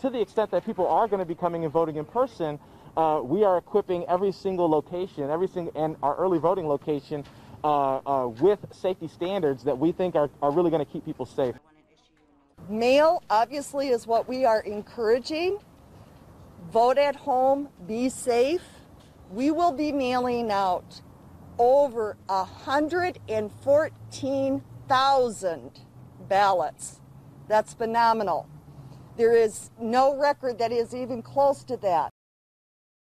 to the extent that people are going to be coming and voting in person, uh, we are equipping every single location, every single and our early voting location uh, uh, with safety standards that we think are, are really going to keep people safe. Mail obviously is what we are encouraging. Vote at home, be safe. We will be mailing out over 114,000 ballots. That's phenomenal. There is no record that is even close to that